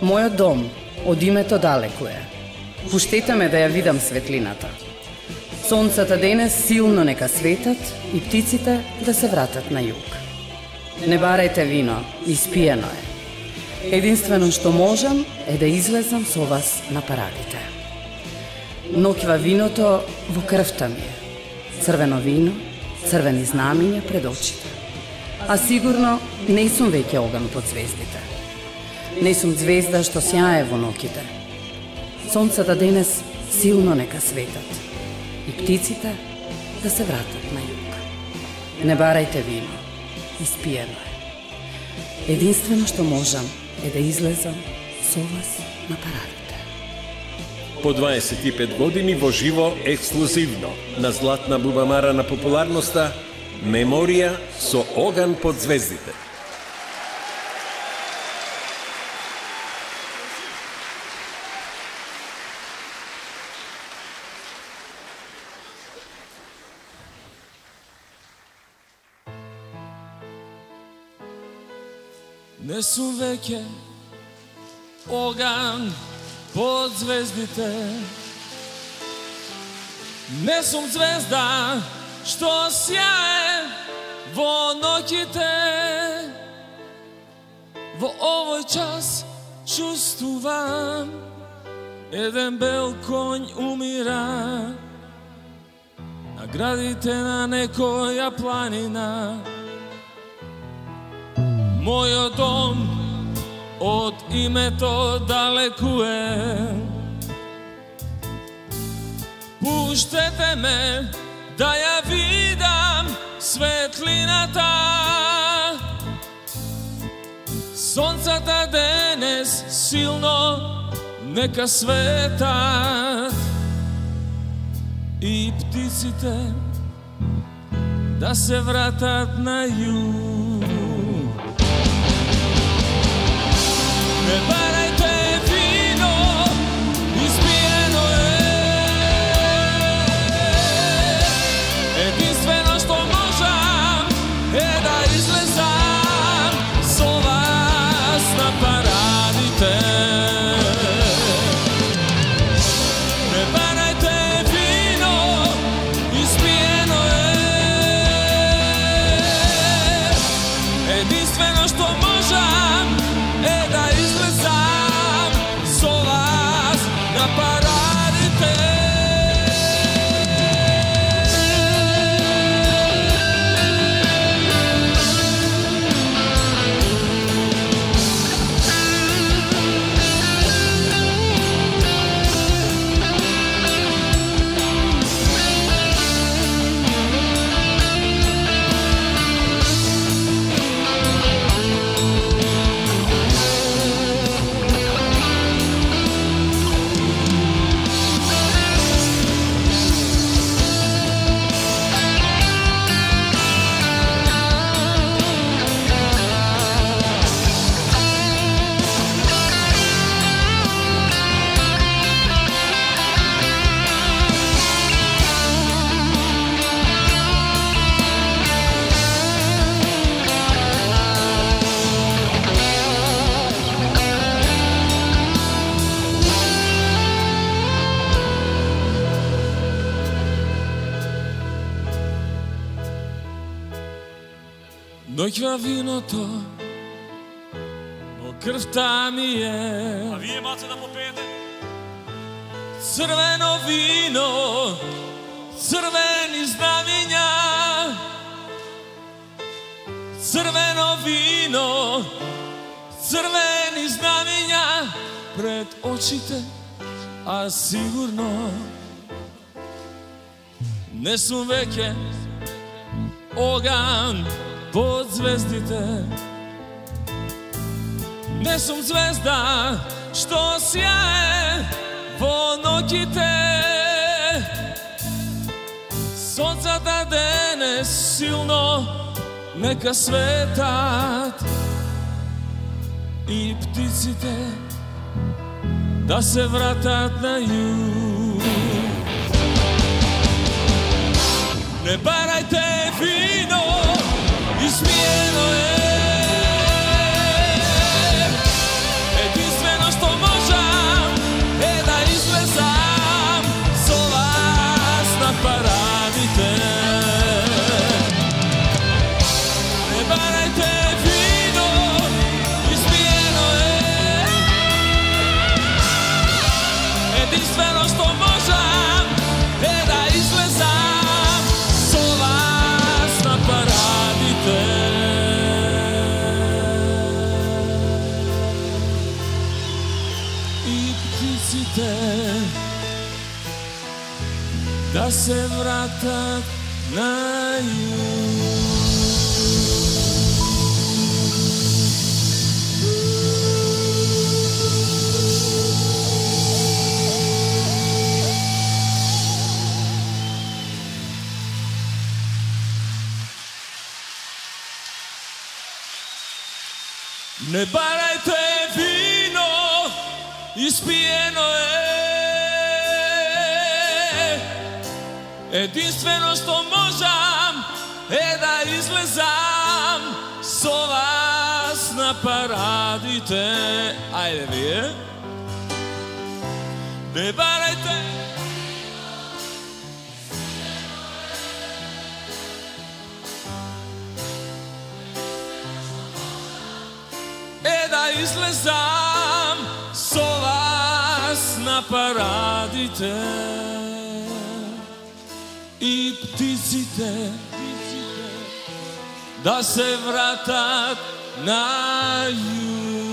Мојот дом од името далеку е. Пуштете ме да ја видам светлината. Сонцата денес силно нека светат и птиците да се вратат на југ. Не барајте вино, испиено е. Единствено што можам е да излезам со вас на парадите. Ноќва виното во крвта ми е. Црвено вино, црвени знамиња пред очите. А сигурно не сум веќе оган под звездите. Не сум звезда што сјае во ноките. Сонцата денес силно нека светат и птиците да се вратат на југ. Не барајте вино, испиено е. Единствено што можам е да излезам со вас на парадите. По 25 години во живо ексклузивно на Златна бубамара на популарноста Меморија со оган под звездите. Не сум веќе оган под звездите. Не сум звезда што сјае во ноќите. Во овој час чувствувам еден бел конј умира на градите на некоја планина. Мојот дом од името далеку е. Пуштете ме да ја видам светлината. Сонцата денес силно нека светат и птиците да се вратат на југ. Не Ноќва виното во крвта ми е. А вие маце да попеете? Црвено вино, црвени знамиња Црвено вино, црвени знамиња Пред очите, а сигурно Не сум веќе оган под звездите. Не сум звезда што сјае во ноќите Сонцата денес силно нека светат И птиците да се вратат на југ. Не барајте ви пазите да се вратат на југ. ispijeno je. Edinstveno što možam E da izlezam S vas na paradite Ajde vi e? Ne varajte. E da izlezam Радите, и птиците да се вратат на југ.